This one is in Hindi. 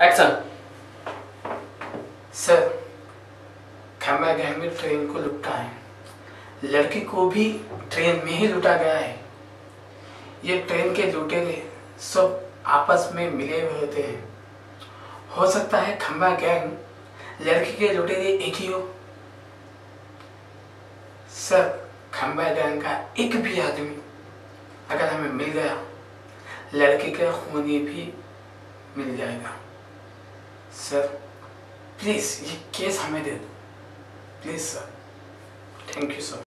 एक्शन सर खम्बा गैंग में ट्रेन को लुटा है। लड़की को भी ट्रेन में ही लुटा गया है। ये ट्रेन के लुटेरे सब आपस में मिले हुए होते हैं। हो सकता है खम्बा गैंग लड़की के लुटेरे एक ही हो। सर खम्बा गैंग का एक भी आदमी अगर हमें मिल गया, लड़की का खूनी भी मिल जाएगा। सर प्लीज़ ये केस हमें दे दो। Please sir thank you sir